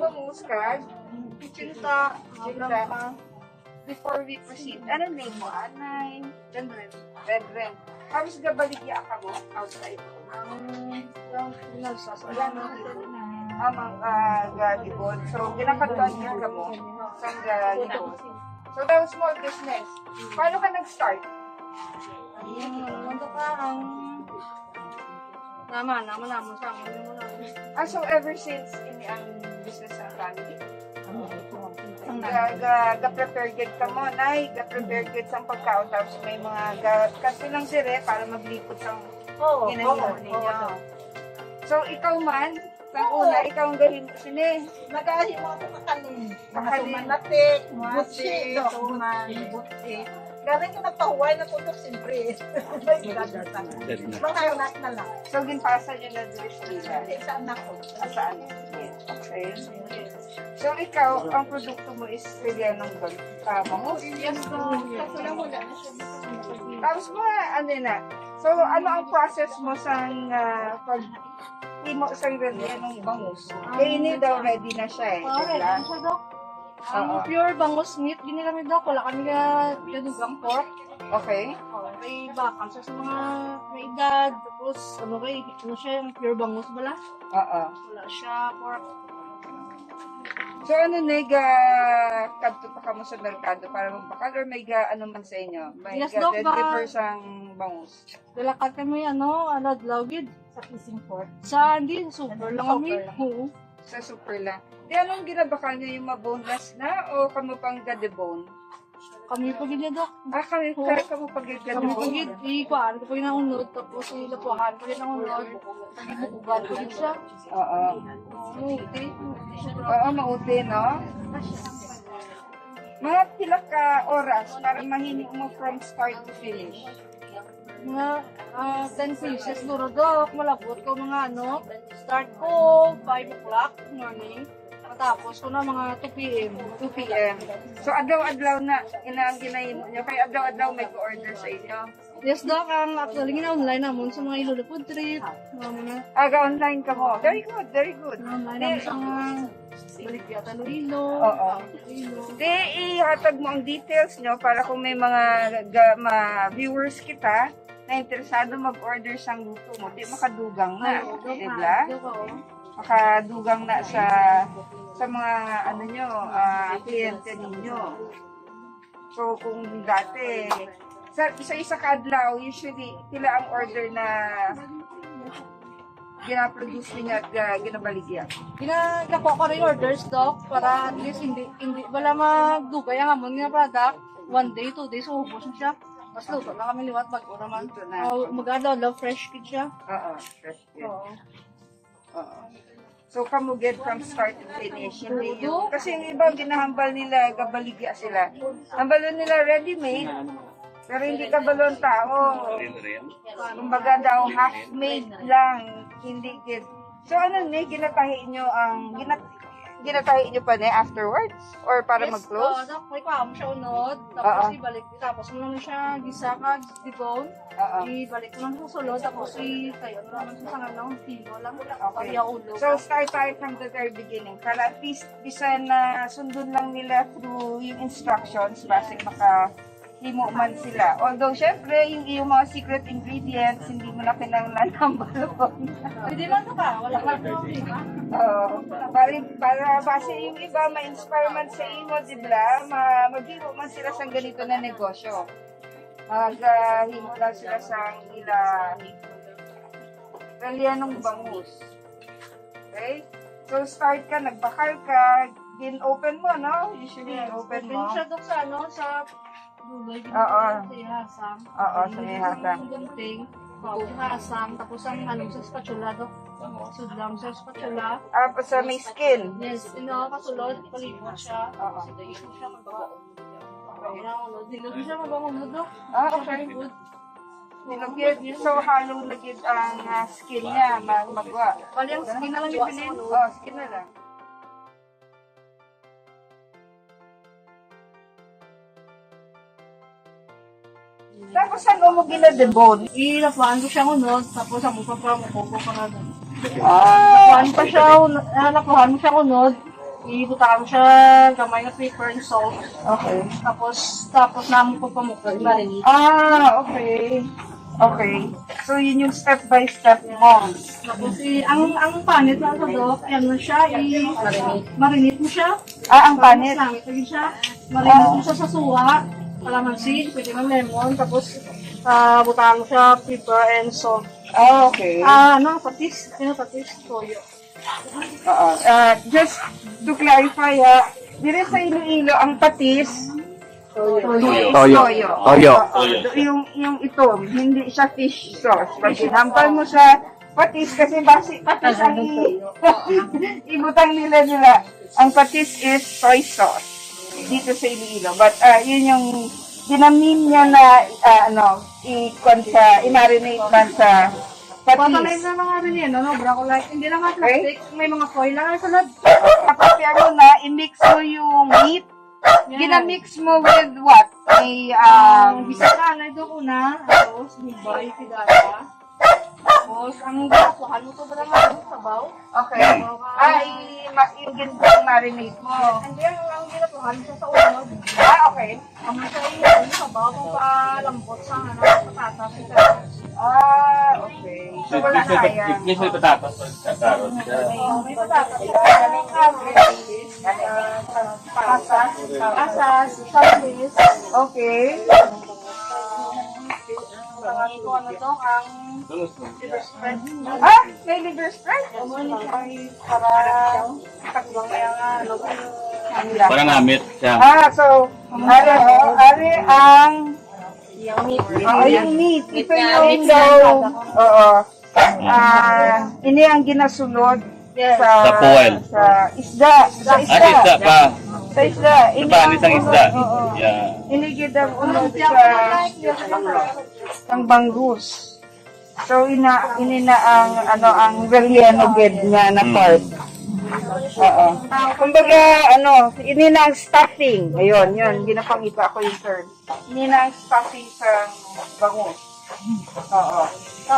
produkto nyo dire? Dalian ng bangus, kag, Cinta, Cinta. Before we proceed, ano name mo? Anay? Gandren. Red Ren. Halos gabaligya ka mo outside. Ang yung nalsas. Amang uh, gagibon. So, ginakatuan niya ka mo sa gagibon. So, that was small business. Paano ka nag-start? Ano ka ang Nama, nama, nama sa amin. Ah, so ever since ini ang business ng family? Ang Ga, ga, ga-prepare gid ka mo, nay. Ga-prepare gid sa pagkaon. Tapos may mga ga, kasi lang dire para maglipot sa Oo, kinahimo ninyo. So, ikaw man, sa una, ikaw ang gahin ko sini. Nagahi mo ako kakanin. Kakanin. Manatik, Butsi, suman, butsi. Galing ko nagpahuway na kundok siyempre. Mga anak na lang. So, ginpasa niyo na dire sa nila. Sa anak ko. Ah, Saan? Okay. So, ikaw, ang produkto mo is really ng bag. Uh, bangus? Yes, so, kaso lang wala na siya. Tapos mga ano na. So, ano ang process mo sa uh, pag imo sa ready ng bangus? Ini daw ready na siya eh. Okay, Diba? ano siya, Dok? Ang Oo. pure bangus meat, gini kami, Dok. Wala kami ka gadugang pork. Okay. Oh, may bakal siya sa mga may edad. Tapos, ano kay, ano siya, yung pure bangus bala. Oo. Wala siya pork. So, ano nega kadto pa ka mo sa merkado para magbakal or may ga ano man sa inyo? May Yes, ga Doc, ba- deliver sang bangus. Dalakat kami, ano, ano, lawgid. Sa kissing pork. Sa, hindi, super lang kami. Super lang. Oo. Sa super lang. Di anong ginabakal niyo yung maboneless na o kamo pang gadebone? Kami pa gina, Dok. Ah, kami, Oo. kaya Kami pa gadebone? gid, ikuan ko pa gina unod. Tapos, ilapuhan ko gina unod. Ibubugan ko gid siya. Oo. Oo, okay. Oo, mauti, no? Mga pila ka oras para mahinig mo from start to finish? Mga ah, 10 pieces duro, Dok. Malabot ko mga ano. Start ko 5 o'clock morning. Matapos ko na mga 2 p.m. 2 p.m. So, adlaw-adlaw na ina ang ginahimo nyo. Kaya adlaw-adlaw may ko-order sa inyo. Yes, Doc. Ang actually, gina-online namon sa mga ilolo food trip. Mga Aga, online ka mo. Very good, very good. online namon sa mga Balikya Talurilo. Oo. Di, ihatag mo ang details nyo para kung may mga ga, ma viewers kita na interesado mag-order sang luto mo, di makadugang na. Diba? oo. Makadugang na sa sa mga ano nyo, ah, kliyente ninyo. So, kung dati, sa, sa isa kadlaw, usually, pila ang order na ginaproduce ninyo at uh, ginabaligya. Ginagawa ko rin orders, Doc, para at least hindi, hindi, wala magdugay ang amon nga product. One day, two days, ubos na siya. Mas luto na kami liwat bago naman. Ito na. Oh, maganda, love fresh kid siya. Oo, fresh yun. Oo. Oo. So, kamo get from start to finish. Hindi yung, kasi yung iba, ginahambal nila, gabaligya sila. Hambalo nila ready-made, pero hindi kabalon tao. Kumbaga daw, half-made lang, hindi gid. So, ano ni, ginatahi nyo ang, ginat, ginatahi nyo pa ni afterwards? Or para Yes, mag-close? oo, Doc, may kwamo siya unod. Tapos Oo. ibalik, tapos mo naman siya gisa ka, debone. Oo. Ibalik mo lang sa sulod, tapos i, kayo mo naman sa sangan lang, kilo lang. Okay. Ulo. So, start tayo from the very beginning. Para at least, bisa na sundon lang nila through yung instructions base maka himo man sila. Although, syempre, yung iyong mga secret ingredients, hindi mo na kinanglan ng balon. Pwede lang ito ka, wala ka. Oo. para, para base yung iba, ma-inspire man sa imo, di ba? Ma maghimo man sila sa ganito na negosyo. Maghimo lang sila sa ila Italianong bangus. Okay? So, start ka, nagbakal ka, din open mo, no? Usually, open Pwede mo. siya doon sa ano, sa duloy. Oo. Sa ihasang. Oo, sa ihasang. Gunting. Oo, ihasang. Tapos ang ano sa spatula, Dok. Sudlam sa spatula. Ah, pa sa may skin. Yes, ino, kasulod, palibot siya. Oo. Ito siya magbago. Wala Dilog siya magbago, Dok. Ah, okay. Nilagyan, so halo lagid ang ah, skin niya, mag magwa. Bali, ang skin na lang yung pinin. Oh, skin na lang. Tapos ano mo ginadebone? Ilapuan ko siya unod, tapos ang mukha pa, mukha pa na doon. Ah, Nakuhaan pa siya, ah, nakuhaan mo siya unod. Ibutakan siya gamay na paper and salt. okay. Tapos, tapos namin po pamukha. Marinate. Ah, okay. Okay. So, yun yung step by step mo. Tapos, eh, ang, ang panit na sa dok, yan mo siya, i- marinate mo siya. Ah, ang panit. Langit lagi siya. Marinate mo siya sa suha. Kalamansi, pwede ng lemon. Tapos, ah, butakan mo siya, paper and salt. Ah, okay. Ah, ano, patis. Ano, patis? Toyo. Oo. Ah, just to clarify, ha, dire sa Iloilo, ang patis, Toyo. Toyo. Toyo. Oo. Yung, yung ito, hindi siya fish sauce. Pag sinampal mo sa patis, kasi basi patis ang ibutang nila nila. Ang patis is soy sauce dito sa Iloilo. But ah, yun yung dinamin niya na ah, ano, i-con sa, i-marinate man sa Patalay patis. na mga rin yan, ano, broccoli. Hindi na nga plastic, may mga foil lang sa lad. Tapos ano na, i-mix mo yung meat. Ginamix mo with what? May, um, Ang bisa ka na ito una, tapos may bay, pidala. Tapos, ang gasuhan mo to ba naman ang sabaw? okay. Ay, ma- yung ginawang marinate mo. Hindi, ang, ang ginatuhan siya sa unod. Ah, okay. Ang siya yung sabaw, kung palambot sa ano, patatas. Ah, okay. So, wala na yan. May may patatas. May patatas. Ang pasas, sauces. Okay. Ang ito, ano to, ang liver spread. Ah, may liver spread? Ay, para takbang kaya nga, ano. Parang siya. Ah, so, ari, oh, ari ang, Yung meat. oh, yung meat. Ito yung daw, oo. Ah, ini ang ginasunod sa, Sa. Sa isda. Sa Ah, isda. isda pa. Sa isda. Sa panis ang isda. Yeah. Inigid ang unod sa ang bangus. So ina inina ang ano ang relleno ged niya na part. Oo. Kumbaga ano, inina ang stuffing. Ayun, yun, ginapangita ko yung term. Inina ang stuffing sa bangus. Oo. So,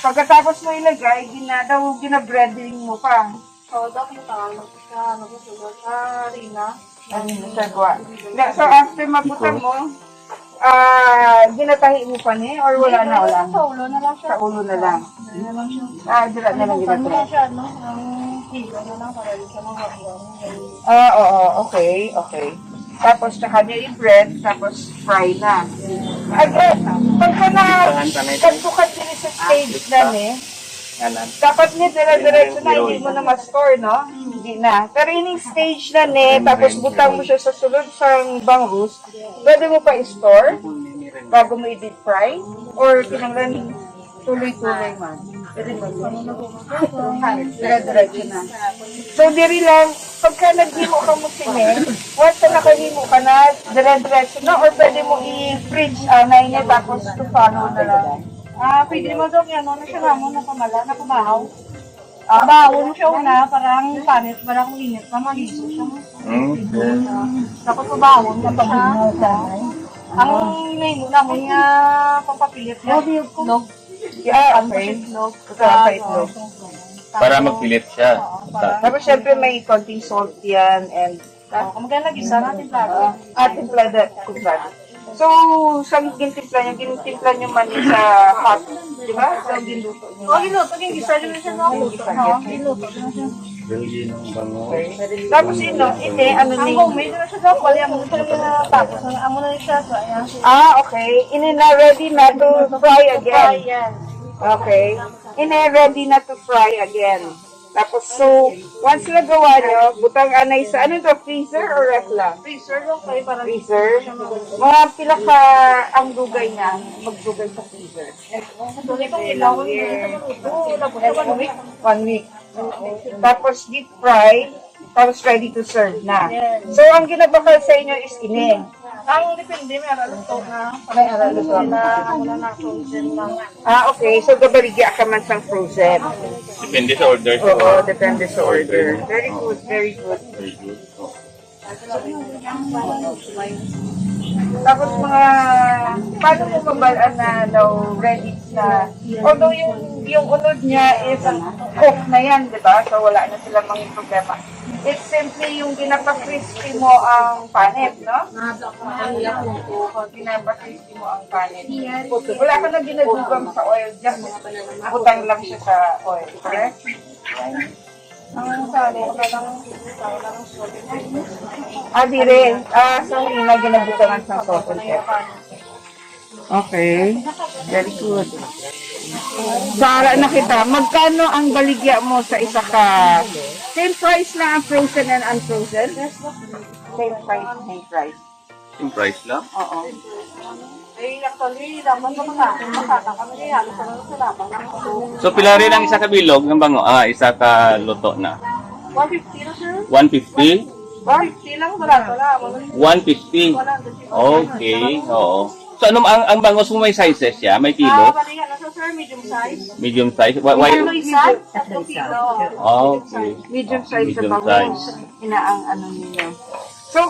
pagkatapos mo ilagay, gina, daw gina-breading mo pa. So, dapat mo tawag sa ano mo sugat sa rina. Ano sagwa. Na- So, after mabutang mo, ah, ginatahi mo pa ni or wala na wala? Sa ulo na lang siya. Sa ulo na lang. Hindi na lang siya. Ah, dila na lang ginatahi. siya, no? Ang hilo na lang para di siya mahawang. Ah, oo, okay, okay. Tapos, tsaka niya i-bread, tapos fry na. Again, pagka na, pagkukat sila sa stage na eh, dapat niya dire-diretso na, hindi mo na ma-store, no? Hindi na. Pero ining stage na ni, tapos butang mo siya sa sulod sa bangus, pwede mo pa i-store bago mo i-deep fry? Or kinanglan tuloy-tuloy man? Pwede mo Dire-diretso na. So, diri lang, pagka naghimo ka mo sine, once na nakahimo ka na, dire-diretso na, or pwede mo i-fridge, anay niya, tapos to follow na lang. Ah, pwede mo daw yan, ano siya namon, napamala, napabahaw. Ah, bahaw mo siya una, parang panit, parang init na maliso siya. Tapos pabahon mo siya. Ang menu namin nga papapilit niya. Log. Yeah, okay. Log. Masarap pa itlog. Para magpilit siya. Tapos, syempre, may konting salt yan, and Oh, kung maganda gisa natin plato. at timplada, timplada. So, sa gintimpla niyo, gintimpla niyo man sa hot, di ba? Sa ginluto niyo. Oh, ginuto, yung gisa din siya na luto. Oh, ginuto na siya. Tapos, ino, hindi, ano Ang ni... homemade na siya daw, wali ang mo siya na tapos. Ang amo na siya, so ayan. Ah, okay. Ini na ready na to fry again. Okay. Ini ready na to fry again. Tapos, so, once na gawa nyo, butang anay sa, ano to, freezer or ref lang? Freezer lang kayo para Freezer. Mga pila ka ang dugay niya, magdugay sa freezer. One week. One week. Tapos deep fry, tapos ready to serve na. So, ang ginabakal sa inyo is ini. Ang depende, may araluto na. May araluto. Na, ako na na frozen lang. Ah, okay. So, gabaligya ka man sang frozen. Depende sa order. Oo, depende sa order. Very good, very good. Very good. Tapos mga, paano mo mabalaan na daw ready na, although yung, yung unod niya is cook na yan, di ba? So wala na sila mga problema. It's simply yung ginapa-crispy mo ang panet, no? Ginapa-crispy mo ang panet. Wala ka na ginadugam sa oil, just butang lang siya sa oil, correct? Ang sali, wala lang Ah, di rin. Ah, so hindi na ginabutangan sa pepper. Okay. Very good. Sara na kita, magkano ang baligya mo sa isa ka? Same price na ang frozen and unfrozen? Same price, same price. Yung price lang? Oo. Eh, actually, dapat sa mga makata kami halos sa mga. So, pila rin ang isa ka bilog ng bango? Ah, isa ka luto na. 150 na sir. 150? 150 lang, wala, wala. 150. Okay, oo. So, ano, ang, ang bangos mo may sizes siya? May Ah, kilo? bali yan, nasa sir, medium size. Medium size? Why? why? Kilo isa, tatlong kilo. Okay. Medium size sa Medium size. Ina ang ano ninyo. So,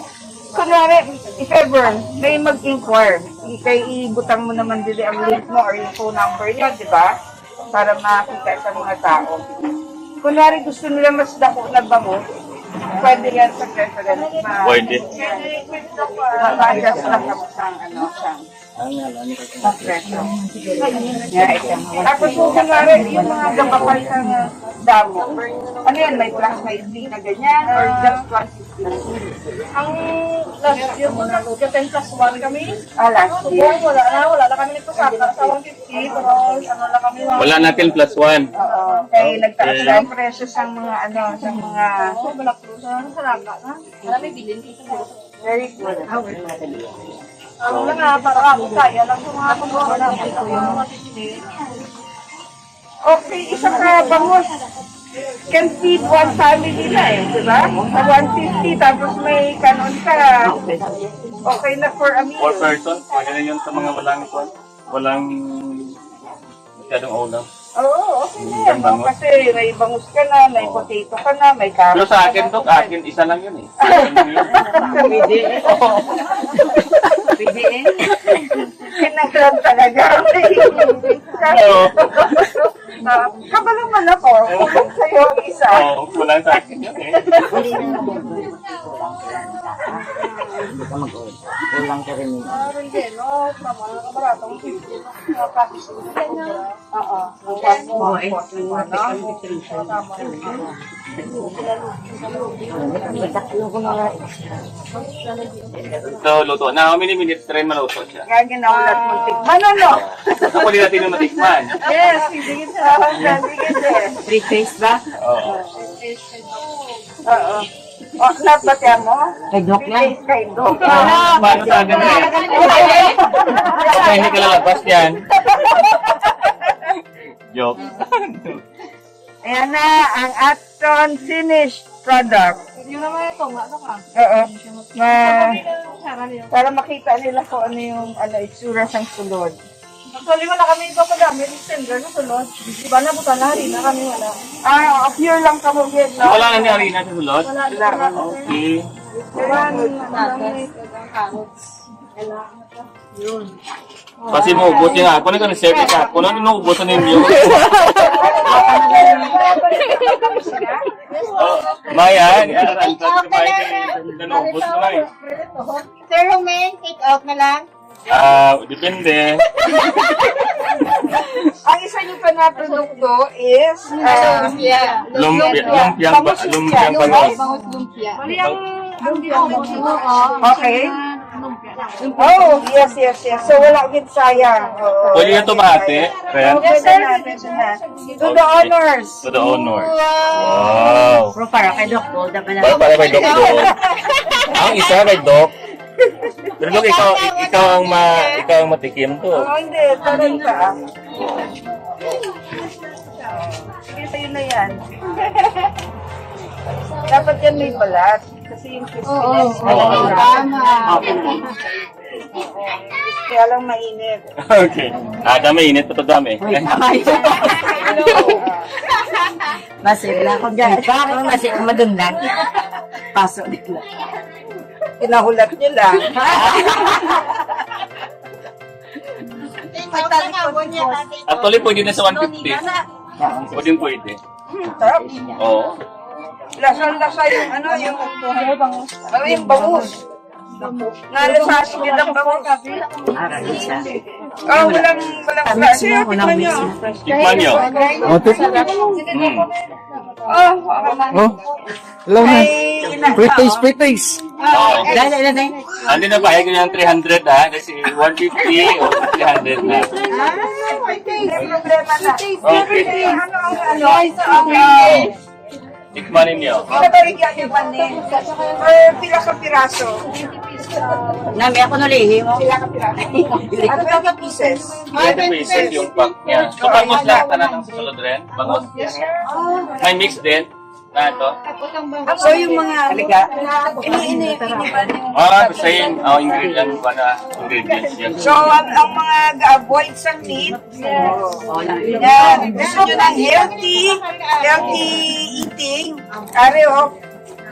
kunwari, if ever, may mag-inquire, kay ibutang mo naman dili ang link mo or yung phone number niya, di ba? Para makita sa mga tao. Kunwari, gusto nila mas dako na bango, pwede yan sa preference. Ma- Pwede. Ma-adjust lang kami sa ano, sa sa presyo. Yeah. Tapos kung kunwari, yung mga gabakal sa damo, ano yan, may plus, may D na ganyan, or just plus Ang last year mo na, 10 plus 1 kami. Ah, last year. wala na, wala na kami nagpasaka sa 150, pero ano na kami. Wala natin plus one. Oo. Kaya nagtaas na ang presyo sa mga ano, sa mga Oh, balak ko sa salaga na. Wala may bilin dito. very good. Ano lang nga, para ako kaya lang sa mga kumuha na dito yung mga titili. Okay, isa ka bangus can feed one family na eh, di ba? Sa 150, tapos may kanon ka. Okay na for a Four meal. person? Pwede na yun sa mga walang walang masyadong ulam. Oo, okay na yan. Bangus. Kasi may bangus ka na, may potato ka na, may carrot Pero sa akin, Dok, akin isa lang yun eh. Pwede. Pwede eh. Kinagran talaga. Oo. Ah, Kabalo man ako. Kung sa'yo ang isa. Oo, kulang sa akin yun eh. Ah, hindi, no? Tama na kabaratong 50. Mga package. Oo. Oo, eh. Na. So, luto. Na, how many minutes rin maluto siya? Kaya ginaulat mo tikman. Ano, no? Ako din natin yung matikman. Yes, hindi kita. Hindi kita. Three face ba? Oo. Oo. Oh, napatya mo? Kay Doc yan? Bigay kay Doc. Paano sa akin eh? Kaya hindi ka lalabas yan. Joke. Ayan na, ang aton finished product. Yun naman ito, nga, ano ka? Oo. Ma yung para makita nila kung ano yung ano, itsura sang sulod. Actually, wala kami ito pagamit. Extender na sulod. Di ba nabutan na rin na kami wala. Ah, oh, pure lang kamo no? Wala na ni Arina sa sulod? Wala Wala. Okay. Iwan, ano yung carrots. Kasi mo, buti nga. Kung ano serve ka, kung ano inuubusan ninyo. Oh, Maya, kayo. Nanubos mo lang eh. Sir Romain, take out na lang. Ah, depende. Ang isa niyo pa na produkto is uh. Lumpia, ba, lumpiang bangos. Bangus lumpia. Bali ang ang ginagawa mo. okay. Oh, yes, yes, yes. So wala gid sayang. Oo. Pwede yung tomate, Ren. Yes, sir. Pwede na. To the honors. To the honor. Wow. Para kay Doc, gold na pala. Para para kay Doc Doc. Ang isa kay Doc. Pero Doc, ikaw, ikaw ang ma, ikaw ang matikim to. Oh, hindi. Taray ka. Sige, sa'yo na yan. Dapat yan may balat. Kasi yung crispiness. Oo. Kaya lang mainit. Okay. Ah, dami, init pa to dami. Masig lang ako dyan. Pa ako masig madundan. Paso nila. Pinahulat nyo lang. Actually, pwede na sa 150. Pwede pwede. Sarap. Oo. Lasang-lasa yung ano, yung, ano yung bangus. Nalasas yun ang bangus. Oh, walang, walang klase. Tingnan nyo. Tikman nyo. Oh, tik. Mm. Oh, Oh. Hello na. Free taste, free taste. Oo. Dahil, dahil, dahil. Hindi na pahig ko yung 300 ha. Kasi 150 o 300 na. May problema na. Okay. Ano ang ano? Ang uh, Tikman ninyo. niyo ba ni? Or pila ka piraso? Nami ako nulihi mo. Pila ka piraso? Ano ba ka pieces? 20 pesos yung pack niya. So, bangos lahat na ng susunod rin. Bangos. May mix din. Na ito. So yung mga Halika. ini ini ini ba niyo? Ah, same. Oh, ingredient pa na. Ingredients yan. So ang, ang mga ga-avoid sa meat, Oh, na. yan, gusto nyo ng healthy, healthy eating, are of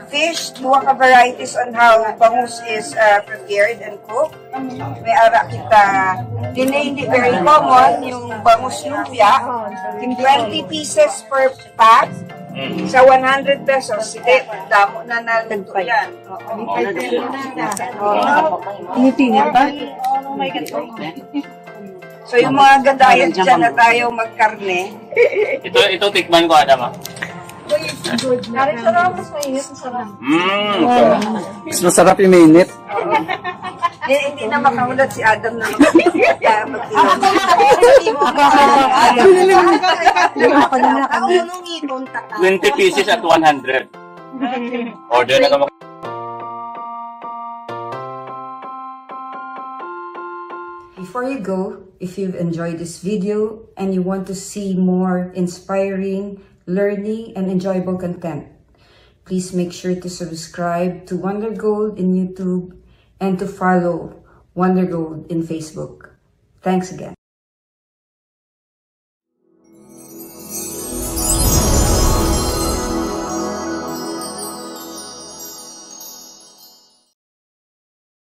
fish, duha ka varieties on how bangus is uh, prepared and cooked. May ara kita, hindi hindi very common, yung bangus lumpia, 20 pieces per pack. Sa 100 pesos, sige, damo na naluto yan. Tinitingnan ba? So yung mga gadayat dyan na tayo magkarne, Ito, ito tikman ko, Adam. ah. Dari sarap, mas mainit, masarap. Mmm. Mas masarap yung minute. hindi, hindi na makahulat si Adam na mag- mag-inom. Ako na Ang unong ipon ta. 20 pieces at 100. Order na ka Before you go, if you've enjoyed this video and you want to see more inspiring, learning, and enjoyable content, please make sure to subscribe to Wonder Gold in YouTube and to follow Wonder Gold in Facebook. Thanks again.